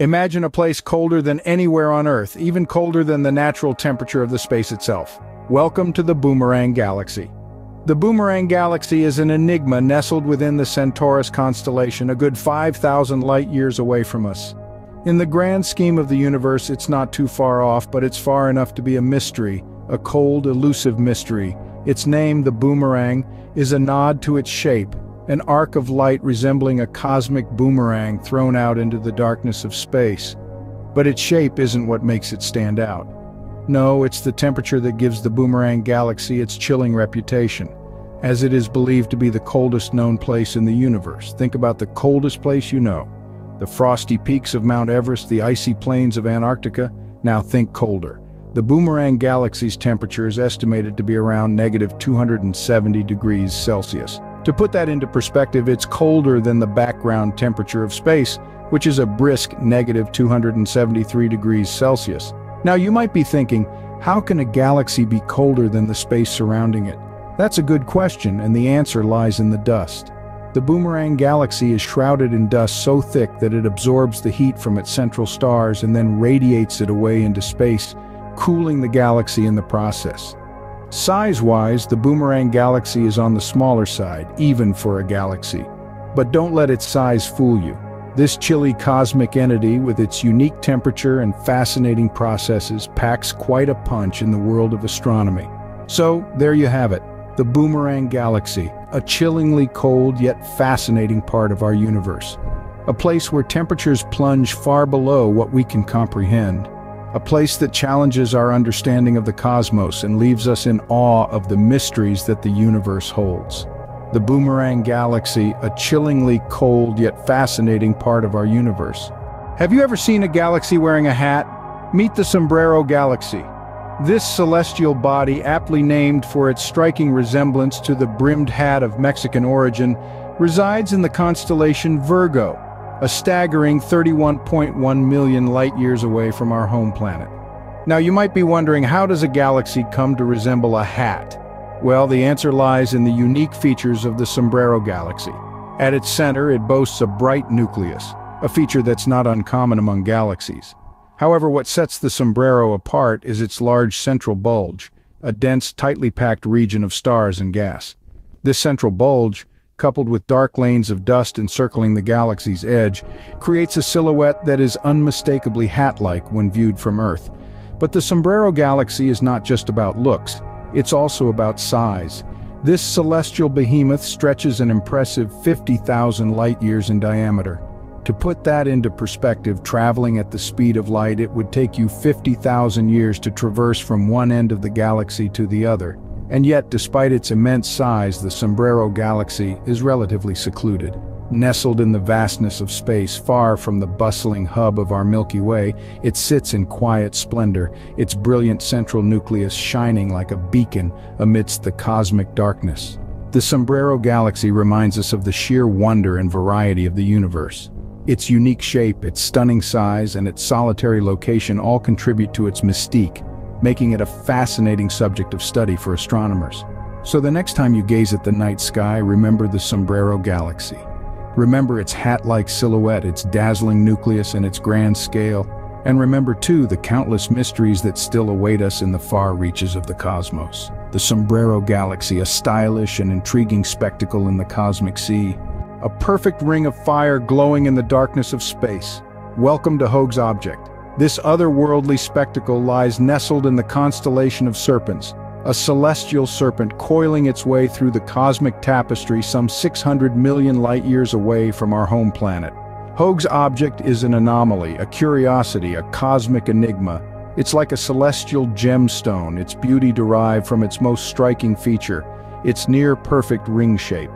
Imagine a place colder than anywhere on Earth, even colder than the natural temperature of the space itself. Welcome to the Boomerang Galaxy. The Boomerang Galaxy is an enigma nestled within the Centaurus constellation, a good 5,000 light-years away from us. In the grand scheme of the universe, it's not too far off, but it's far enough to be a mystery, a cold, elusive mystery. Its name, the Boomerang, is a nod to its shape, an arc of light resembling a cosmic boomerang thrown out into the darkness of space. But its shape isn't what makes it stand out. No, it's the temperature that gives the Boomerang Galaxy its chilling reputation, as it is believed to be the coldest known place in the universe. Think about the coldest place you know. The frosty peaks of Mount Everest, the icy plains of Antarctica, now think colder. The Boomerang Galaxy's temperature is estimated to be around negative 270 degrees Celsius. To put that into perspective, it's colder than the background temperature of space, which is a brisk negative 273 degrees Celsius. Now you might be thinking, how can a galaxy be colder than the space surrounding it? That's a good question, and the answer lies in the dust. The Boomerang Galaxy is shrouded in dust so thick that it absorbs the heat from its central stars and then radiates it away into space, cooling the galaxy in the process. Size-wise, the Boomerang Galaxy is on the smaller side, even for a galaxy. But don't let its size fool you. This chilly cosmic entity, with its unique temperature and fascinating processes, packs quite a punch in the world of astronomy. So, there you have it, the Boomerang Galaxy, a chillingly cold yet fascinating part of our universe. A place where temperatures plunge far below what we can comprehend. A place that challenges our understanding of the cosmos and leaves us in awe of the mysteries that the universe holds the Boomerang Galaxy, a chillingly cold yet fascinating part of our universe. Have you ever seen a galaxy wearing a hat? Meet the Sombrero Galaxy. This celestial body, aptly named for its striking resemblance to the brimmed hat of Mexican origin, resides in the constellation Virgo, a staggering 31.1 million light-years away from our home planet. Now you might be wondering, how does a galaxy come to resemble a hat? Well, the answer lies in the unique features of the Sombrero Galaxy. At its center, it boasts a bright nucleus, a feature that's not uncommon among galaxies. However, what sets the Sombrero apart is its large central bulge, a dense, tightly packed region of stars and gas. This central bulge, coupled with dark lanes of dust encircling the galaxy's edge, creates a silhouette that is unmistakably hat-like when viewed from Earth. But the Sombrero Galaxy is not just about looks. It's also about size. This celestial behemoth stretches an impressive 50,000 light-years in diameter. To put that into perspective, traveling at the speed of light, it would take you 50,000 years to traverse from one end of the galaxy to the other. And yet, despite its immense size, the Sombrero Galaxy is relatively secluded. Nestled in the vastness of space, far from the bustling hub of our Milky Way, it sits in quiet splendor, its brilliant central nucleus shining like a beacon amidst the cosmic darkness. The Sombrero Galaxy reminds us of the sheer wonder and variety of the universe. Its unique shape, its stunning size, and its solitary location all contribute to its mystique, making it a fascinating subject of study for astronomers. So the next time you gaze at the night sky, remember the Sombrero Galaxy. Remember its hat-like silhouette, its dazzling nucleus, and its grand scale. And remember, too, the countless mysteries that still await us in the far reaches of the cosmos. The Sombrero Galaxy, a stylish and intriguing spectacle in the cosmic sea. A perfect ring of fire glowing in the darkness of space. Welcome to Hoag's Object. This otherworldly spectacle lies nestled in the constellation of Serpens, a celestial serpent coiling its way through the cosmic tapestry some 600 million light-years away from our home planet. Hoag's object is an anomaly, a curiosity, a cosmic enigma. It's like a celestial gemstone, its beauty derived from its most striking feature, its near-perfect ring shape.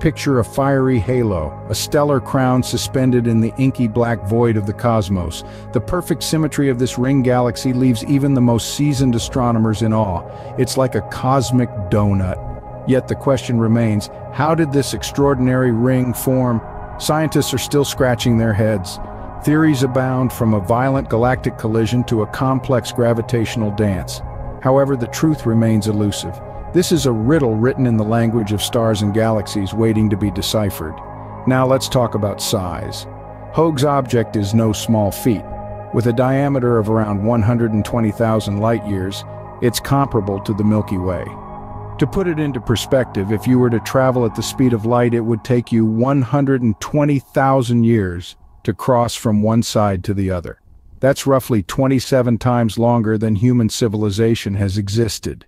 Picture a fiery halo, a stellar crown suspended in the inky black void of the cosmos. The perfect symmetry of this ring galaxy leaves even the most seasoned astronomers in awe. It's like a cosmic donut. Yet the question remains, how did this extraordinary ring form? Scientists are still scratching their heads. Theories abound from a violent galactic collision to a complex gravitational dance. However, the truth remains elusive. This is a riddle written in the language of stars and galaxies waiting to be deciphered. Now let's talk about size. Hoag's object is no small feat. With a diameter of around 120,000 light-years, it's comparable to the Milky Way. To put it into perspective, if you were to travel at the speed of light, it would take you 120,000 years to cross from one side to the other. That's roughly 27 times longer than human civilization has existed.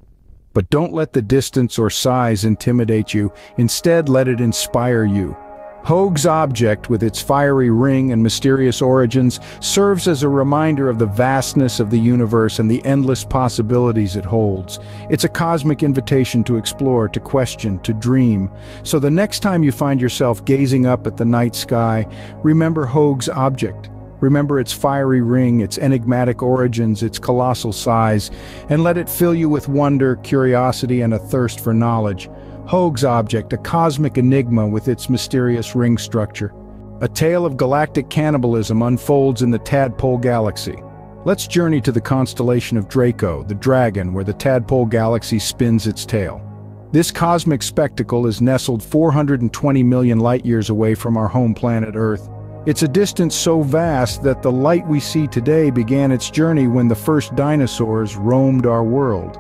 But don't let the distance or size intimidate you, instead let it inspire you. Hoag's object, with its fiery ring and mysterious origins, serves as a reminder of the vastness of the universe and the endless possibilities it holds. It's a cosmic invitation to explore, to question, to dream. So the next time you find yourself gazing up at the night sky, remember Hoag's object. Remember its fiery ring, its enigmatic origins, its colossal size, and let it fill you with wonder, curiosity, and a thirst for knowledge. Hoag's object, a cosmic enigma with its mysterious ring structure. A tale of galactic cannibalism unfolds in the Tadpole Galaxy. Let's journey to the constellation of Draco, the dragon, where the Tadpole Galaxy spins its tail. This cosmic spectacle is nestled 420 million light-years away from our home planet Earth. It's a distance so vast that the light we see today began its journey when the first dinosaurs roamed our world.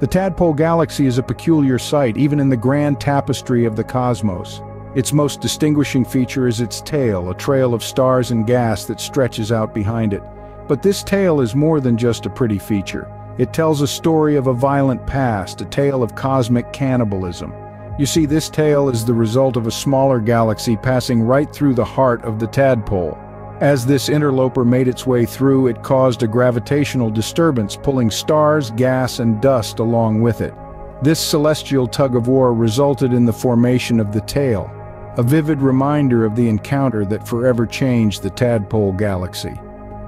The Tadpole Galaxy is a peculiar sight, even in the grand tapestry of the cosmos. Its most distinguishing feature is its tail, a trail of stars and gas that stretches out behind it. But this tail is more than just a pretty feature. It tells a story of a violent past, a tale of cosmic cannibalism. You see, this tail is the result of a smaller galaxy passing right through the heart of the tadpole. As this interloper made its way through, it caused a gravitational disturbance, pulling stars, gas, and dust along with it. This celestial tug-of-war resulted in the formation of the tail, a vivid reminder of the encounter that forever changed the Tadpole Galaxy.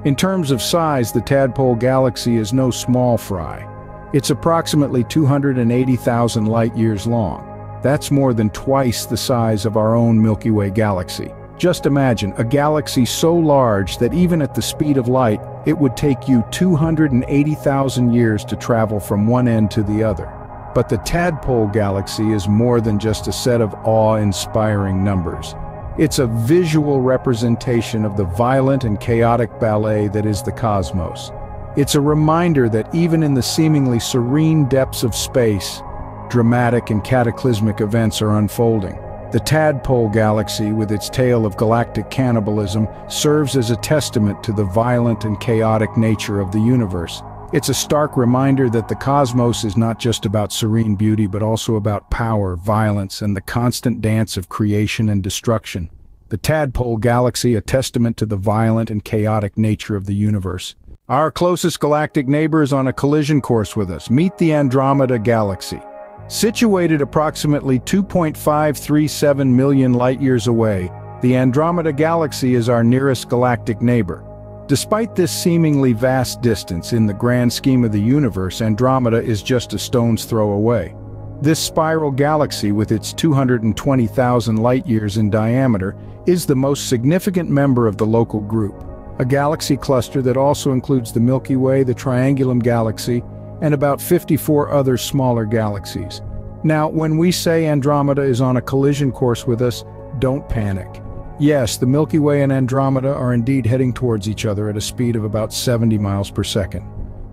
In terms of size, the Tadpole Galaxy is no small fry. It's approximately 280,000 light-years long. That's more than twice the size of our own Milky Way galaxy. Just imagine a galaxy so large that even at the speed of light, it would take you 280,000 years to travel from one end to the other. But the Tadpole Galaxy is more than just a set of awe-inspiring numbers. It's a visual representation of the violent and chaotic ballet that is the cosmos. It's a reminder that even in the seemingly serene depths of space, dramatic and cataclysmic events are unfolding. The Tadpole Galaxy, with its tale of galactic cannibalism, serves as a testament to the violent and chaotic nature of the universe. It's a stark reminder that the cosmos is not just about serene beauty but also about power, violence, and the constant dance of creation and destruction. The Tadpole Galaxy, a testament to the violent and chaotic nature of the universe. Our closest galactic neighbor is on a collision course with us. Meet the Andromeda Galaxy. Situated approximately 2.537 million light-years away, the Andromeda Galaxy is our nearest galactic neighbor. Despite this seemingly vast distance in the grand scheme of the universe, Andromeda is just a stone's throw away. This spiral galaxy, with its 220,000 light-years in diameter, is the most significant member of the local group, a galaxy cluster that also includes the Milky Way, the Triangulum Galaxy, and about 54 other smaller galaxies. Now, when we say Andromeda is on a collision course with us, don't panic. Yes, the Milky Way and Andromeda are indeed heading towards each other at a speed of about 70 miles per second.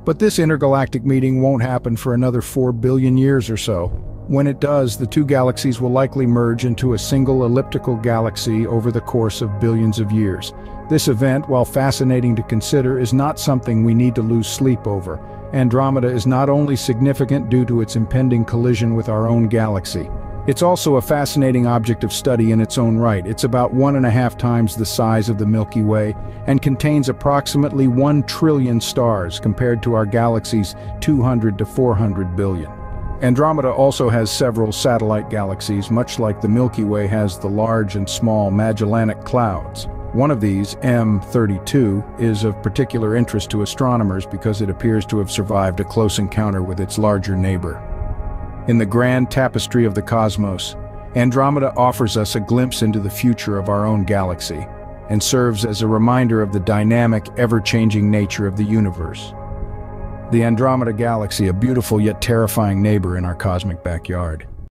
But this intergalactic meeting won't happen for another 4 billion years or so. When it does, the two galaxies will likely merge into a single elliptical galaxy over the course of billions of years. This event, while fascinating to consider, is not something we need to lose sleep over. Andromeda is not only significant due to its impending collision with our own galaxy, it's also a fascinating object of study in its own right. It's about one and a half times the size of the Milky Way and contains approximately one trillion stars compared to our galaxy's 200 to 400 billion. Andromeda also has several satellite galaxies, much like the Milky Way has the large and small Magellanic Clouds. One of these, M32, is of particular interest to astronomers because it appears to have survived a close encounter with its larger neighbor. In the grand tapestry of the cosmos, Andromeda offers us a glimpse into the future of our own galaxy and serves as a reminder of the dynamic, ever-changing nature of the universe. The Andromeda Galaxy, a beautiful yet terrifying neighbor in our cosmic backyard.